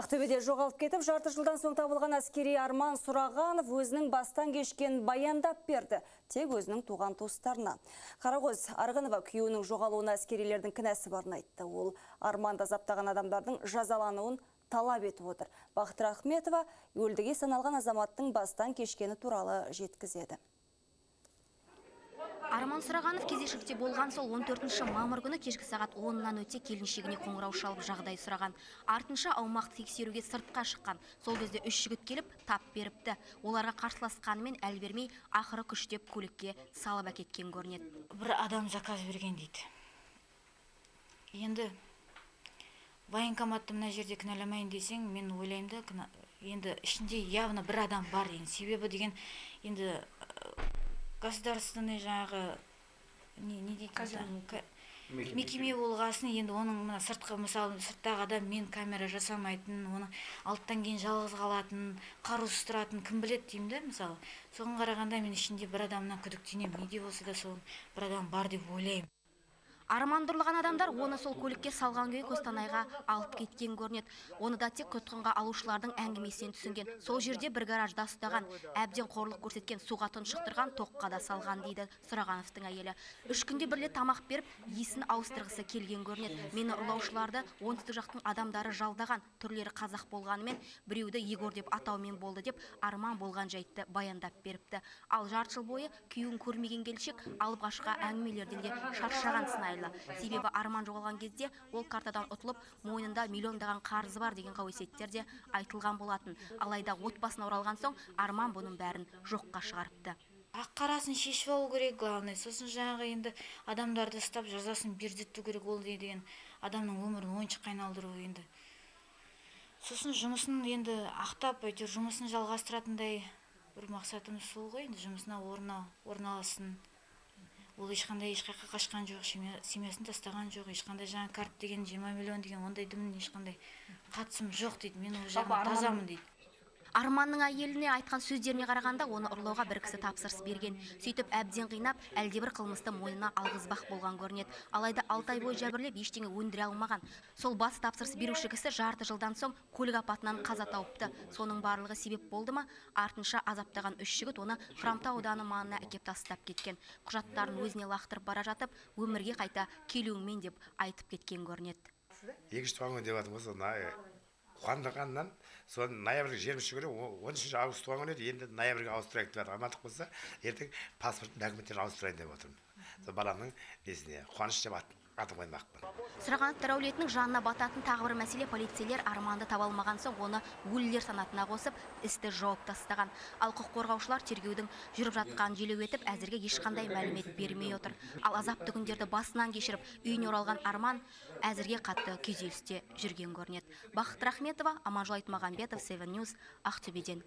Ақтөбеде жоғалып кетіп, жарты жылдан соң табылған әскери Арман Сұрағанов өзінің бастан кешкен баяндап берді. Тек өзінің туған туыстарына. Қарағөз Арғынова күйеуінің жоғалуына әскерилердің кінәсі барын айтты. Ол Арманды азаптаған адамдардың жазалануын талап етіп отыр. Бақыт Рахметова өлдіге саналған азаматтың бастан кешкені туралы жеткізеді. Арман Сұрағанов кезекшілікте болған сол 14 мамыр күні кешкі сағат 10-нан өте келіншегіне қоңырау шалып жағдай сұраған. Артынша аумақты тексеруге сыртқа шыққан. Сол кезде үш жігіт келіп тап беріпті. Оларға қарсыласқанымен әл бермей ақыры күштеп көлікке салып әкеткен көрінеді. бір адам заказ берген дейді енді военкоматты мына жерде кінәламайын десең мен ойлаймын енді ішінде явно бір адам бар енді себебі деген енді э, государственный жаңағы не, не дейді мекеме болғасын енді оның мына сыртқы мысалы сырттағы адам мен камера жасамайтын оны алттан кейін жалғыз қалатын қарусыз тұратын кім біледі деймін да мысалы. Соған қарағанда мен ішінде бір адамнан күдіктенемін. Не де болса да сол бір адам бар деп ойлаймын. Арманды ұрлаған адамдар оны сол көлікке салған күйі Қостанайға алып кеткен көрінеді. Оны да тек тұтқынға алушылардың әңгімесінен түсінген. Сол жерде бір гаражда ұстаған, әбден қорлық көрсеткен, суға тұншықтырған, тоққа да салған дейді Сұрағановтың әйелі. Үш күнде бірле тамақ беріп, иісін ауыстырғысы келген көрінеді. Мені ұрлаушыларды оңтүстік жақтың адамдары жалдаған, түрлері қазақ болғанымен, біреуді Егор деп атаумен болды деп арман болған жайтты баяндап беріпті. Ал жарты жыл бойы күйеуін көрмеген келіншек алып қашқа әңгімелерден де шаршаған сыңайлы. Себебі арман жоғалған кезде ол картадан ұтылып, мойнында миллиондаған қарызы бар деген қауесеттер де айтылған болатын. Алайда отбасына оралған соң арман бұның бәрін жоққа шығарыпты. ақ қарасын шешіп алу керек главное. Сосын жаңағы енді адамдарды ұстап жазасын бердету керек ол деген адамның өмірін ойыншыққа айналдыру енді. Сосын жұмысын енді ақтап әйтеуір жұмысын жалғастыратындай бір мақсатымыз сол ғой. Енді жұмысына орна орналассын. бул ол ешқандай ешқаққа қашқан жок семьясын тастаган жок. Эч кандай жанагы карт деген жыйырма миллион деген ондай эч кандай қатысым жок дейт. Мен уже тазамын дейт. Арманның әйеліне айтқан сөздеріне қарағанда оны ұрлауға бір кісі тапсырыс берген. Сөйтіп әбден қинап, әлдебір қылмысты мойнына алғызбақ болған көрінеді. Алайда алты ай бойы жәбірлеп ештеңе өндіре алмаған. Сол бас тапсырыс беруші кісі жарты жылдан соң көлік апатынан қаза тауыпты. Соның барлығы себеп болды ма? Артынша азаптаған үш жігіт оны ауданы маңына әкеп тастап кеткен. Құжаттарын өзіне лақтырып бара жатып, өмірге қайта келуіңмен деп айтып кеткен көрінеді. деп қуанғаннан соны ноябрьге жиырма үші күні он үшінші август туған күні еді. Енді ноябрьге ауыстырайық деп жатыр амандық болса ертең паспорт документтерін ауыстырайын деп отырмын. Сол баламның несіне қуаныш деп ат- атын қоймақпын Сұрағановтар әулетінің жанына бататын тағы бір мәселе полицейлер арманды таба алмаған соң оны өлілер санатына қосып істі жауып тастаған. Ал құқық қорғаушылар тергеудің жүріп жатқанын желеу етіп әзірге ешқандай мәлімет бермей отыр. Ал азапты күндерді басынан кешіріп үйіне оралған Арман әзірге қатты күйзелісте жүрген көрінеді. Бақыт Рахметова, Аманжол Айтмағамбетов, News, Ақтөбеден.